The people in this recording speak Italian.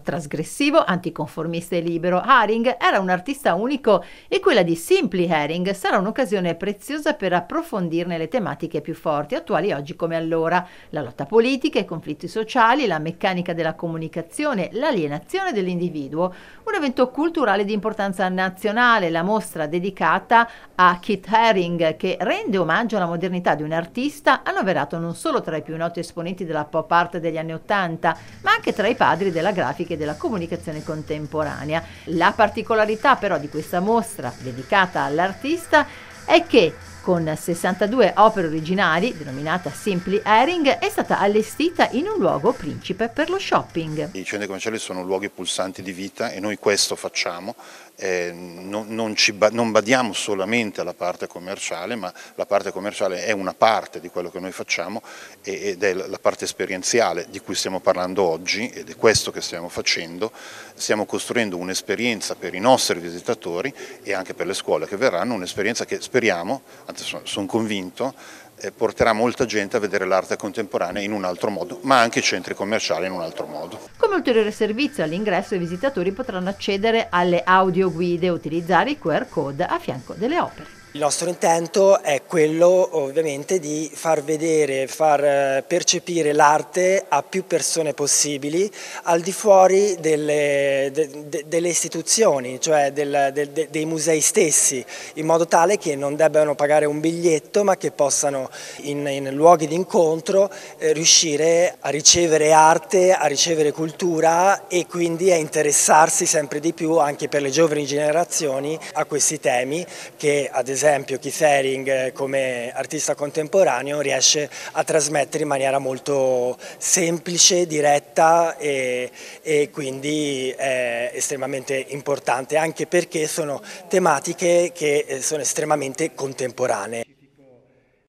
Trasgressivo, anticonformista e libero, Haring era un artista unico e quella di Simply Haring sarà un'occasione preziosa per approfondirne le tematiche più forti, attuali oggi come allora, la lotta politica, i conflitti sociali, la meccanica della comunicazione, l'alienazione dell'individuo, un evento culturale di importanza nazionale, la mostra dedicata a Kit Haring che rende omaggio alla modernità di un artista annoverato non solo tra i più noti esponenti della pop art degli anni Ottanta, ma anche tra i padri della grafica e della comunicazione contemporanea. La particolarità però di questa mostra dedicata all'artista è che con 62 opere originali, denominata Simply Airing, è stata allestita in un luogo principe per lo shopping. I centri commerciali sono luoghi pulsanti di vita e noi questo facciamo, eh, non, non, ba non, badiamo solamente alla parte commerciale, ma la parte commerciale è una parte di quello che noi facciamo ed è la parte esperienziale di cui stiamo parlando oggi ed è questo che stiamo facendo. Stiamo costruendo un'esperienza per i nostri visitatori e anche per le scuole che verranno, un'esperienza che speriamo, anzi sono, sono convinto, eh, porterà molta gente a vedere l'arte contemporanea in un altro modo, ma anche i centri commerciali in un altro modo. Come ulteriore servizio all'ingresso i visitatori potranno accedere alle audioguide e utilizzare i QR code a fianco delle opere. Il nostro intento è quello ovviamente di far vedere, far eh, percepire l'arte a più persone possibili al di fuori delle, de, de, delle istituzioni, cioè del, de, dei musei stessi, in modo tale che non debbano pagare un biglietto ma che possano in, in luoghi di incontro eh, riuscire a ricevere arte, a ricevere cultura e quindi a interessarsi sempre di più anche per le giovani generazioni a questi temi che ad esempio esempio Keith Haring eh, come artista contemporaneo riesce a trasmettere in maniera molto semplice, diretta e, e quindi è estremamente importante anche perché sono tematiche che eh, sono estremamente contemporanee.